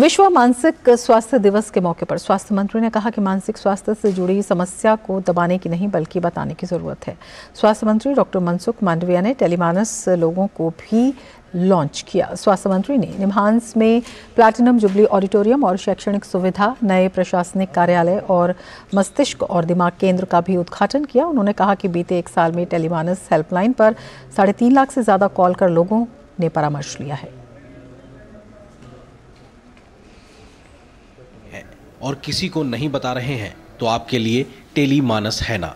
विश्व मानसिक स्वास्थ्य दिवस के मौके पर स्वास्थ्य मंत्री ने कहा कि मानसिक स्वास्थ्य से जुड़ी समस्या को दबाने की नहीं, बल्कि बताने की ज़रूरत है। स्वास्थ्य मंत्री डॉक्टर मनसुख मांडविया ने टेलीमानस लोगों को भी लॉन्च किया। स्वास्थ्य मंत्री ने निम्हांस में प्लैटिनम जुबली ऑडिटोरियम और शैक्षणिक सुविधा, नए प्रशासनिक कार्यालय और मस्तिष्क और दिमाग केंद्र का भी उद्घाटन किया। उन्होंने कहा कि बीते एक साल में टेलीमानस हेल्पलाइन पर साढ़े तीन लाख से ज़्यादा कॉल कर लोगों ने परामर्श लिया है। और किसी को नहीं बता रहे हैं तो आपके लिए टेली मानस है ना।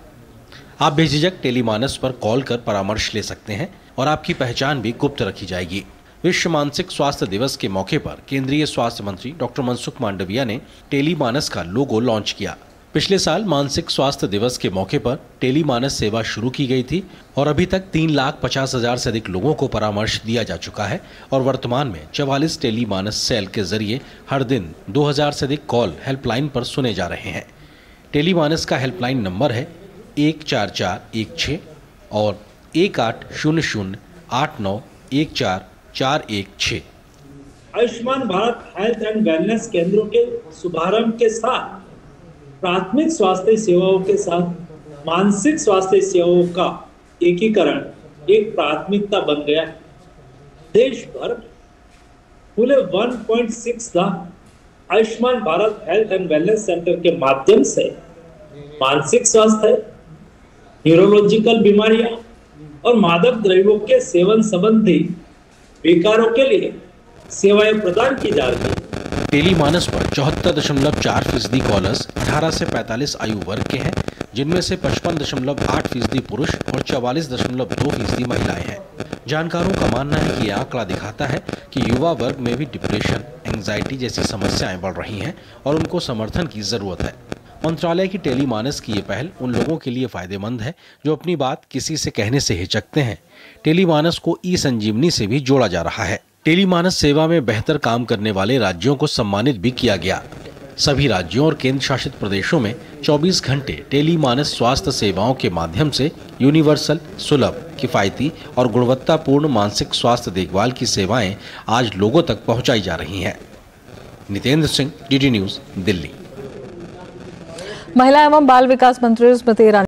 आप बेझिझक टेली मानस पर कॉल कर परामर्श ले सकते हैं और आपकी पहचान भी गुप्त रखी जाएगी। विश्व मानसिक स्वास्थ्य दिवस के मौके पर केंद्रीय स्वास्थ्य मंत्री डॉक्टर मनसुख मांडविया ने टेली मानस का लोगो लॉन्च किया। पिछले साल मानसिक स्वास्थ्य दिवस के मौके पर टेली मानस सेवा शुरू की गई थी और अभी तक तीन लाख पचास हज़ार से अधिक लोगों को परामर्श दिया जा चुका है और वर्तमान में चवालीस टेली मानस सेल के ज़रिए हर दिन 2000 से अधिक कॉल हेल्पलाइन पर सुने जा रहे हैं। टेली मानस का हेल्पलाइन नंबर है एक चार चार एक छ और एक आठ शून्य शून्य आठ नौ एक चार चार एक छ Ayushman Bharat health and wellness केंद्रों के शुभारंभ के साथ प्राथमिक स्वास्थ्य सेवाओं के साथ मानसिक स्वास्थ्य सेवाओं का एकीकरण एक प्राथमिकता बन गया देश भर पूरे 1.6 lakh Ayushman Bharat health and wellness centre के माध्यम से मानसिक स्वास्थ्य, न्यूरोलॉजिकल बीमारियाँ और मादक द्रव्यों के सेवन संबंधी विकारों के लिए सेवाएँ प्रदान की जा रही है। टेली मानस पर चौहत्तर दशमलव चार फ़ीसदी कॉलर्स, अठारह से 45 आयु वर्ग के हैं, जिनमें से पचपन दशमलव आठ फ़ीसदी पुरुष और चवालीस दशमलव दो फ़ीसदी महिलाएँ हैं। जानकारों का मानना है कि यह आंकड़ा दिखाता है कि युवा वर्ग में भी डिप्रेशन, एंग्जाइटी जैसी समस्याएँ बढ़ रही हैं और उनको समर्थन की ज़रूरत है। मंत्रालय की टेलीमानस की ये पहल उन लोगों के लिए फ़ायदेमंद है जो अपनी बात किसी से कहने से हिचकते हैं। टेलीमानस को ई संजीवनी से भी जोड़ा जा रहा है। टेलीमानस सेवा में बेहतर काम करने वाले राज्यों को सम्मानित भी किया गया। सभी राज्यों और केंद्र शासित प्रदेशों में 24 घंटे टेलीमानस स्वास्थ्य सेवाओं के माध्यम से यूनिवर्सल, सुलभ, किफायती और गुणवत्तापूर्ण मानसिक स्वास्थ्य देखभाल की सेवाएँ आज लोगों तक पहुंचाई जा रही हैं। Nitendra Singh D news, Delhi. महिला एवं बाल विकास मंत्री स्मृति ईरानी